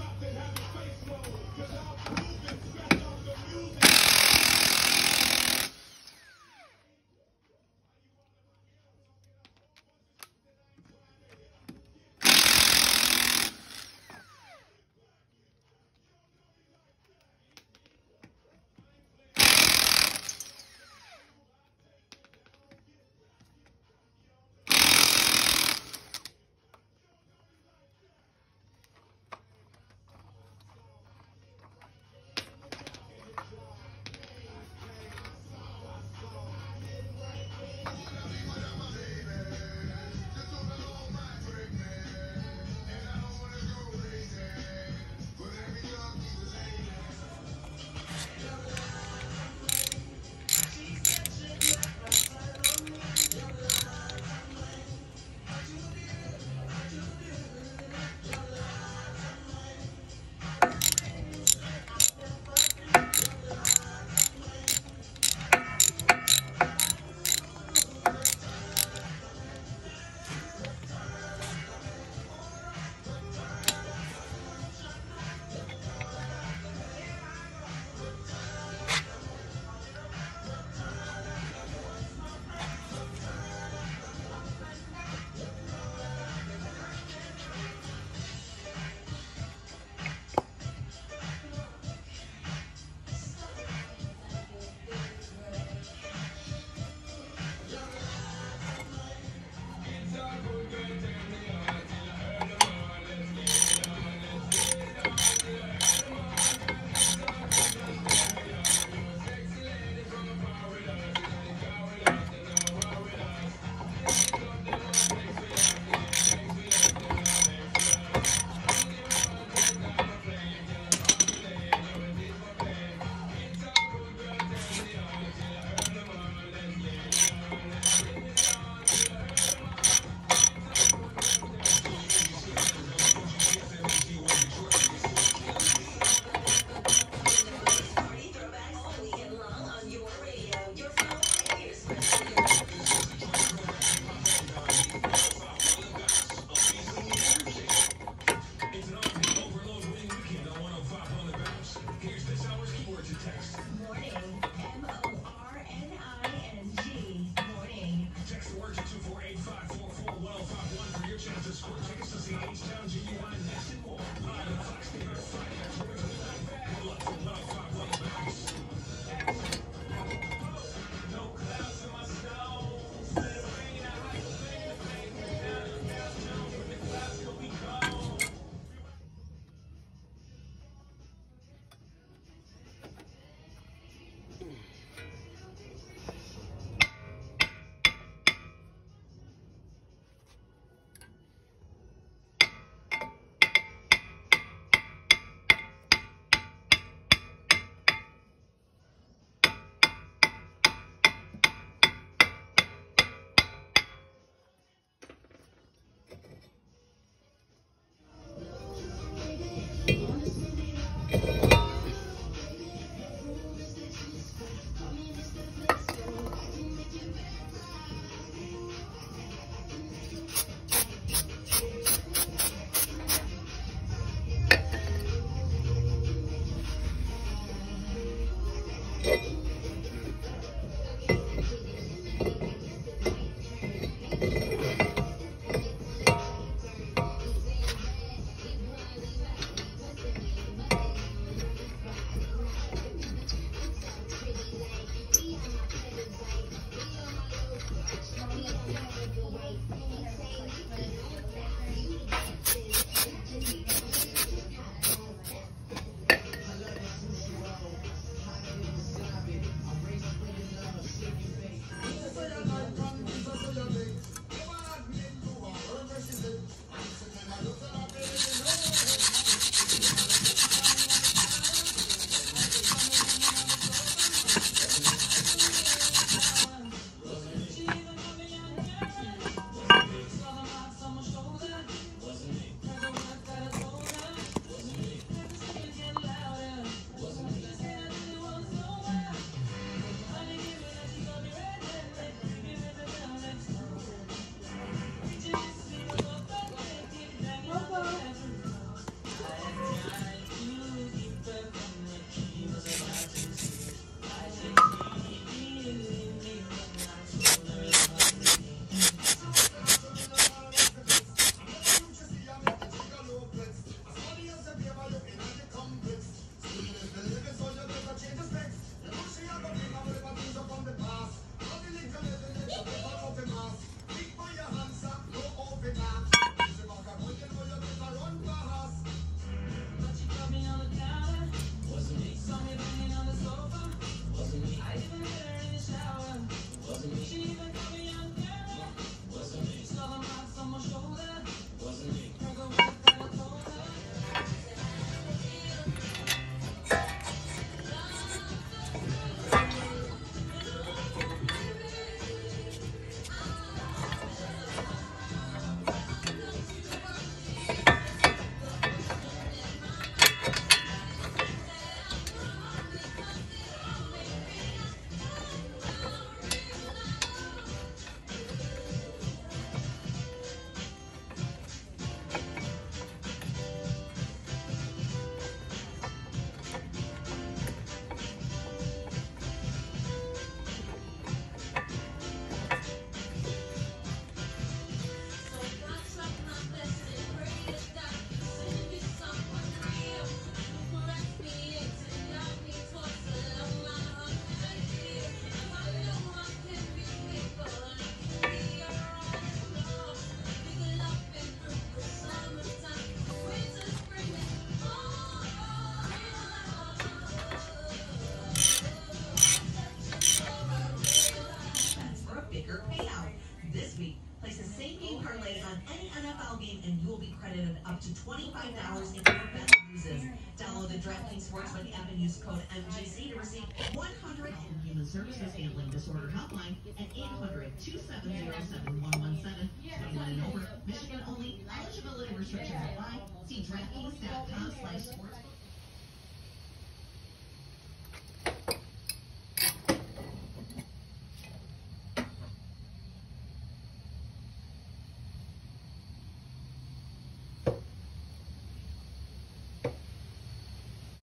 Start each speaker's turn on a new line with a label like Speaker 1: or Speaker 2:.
Speaker 1: dropped and had the face low. DraftKings Sportsbook app and code MGC to receive 100 and Human Services Gambling Disorder Helpline at 800-270-7117. 21 and over. Michigan only. Eligibility restrictions apply. See DraftKings.com slash